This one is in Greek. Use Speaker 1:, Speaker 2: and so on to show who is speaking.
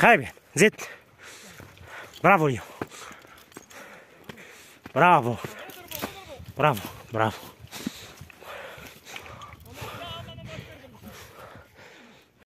Speaker 1: Très bien. Zit. Bravo io. Bravo. Bravo, bravo.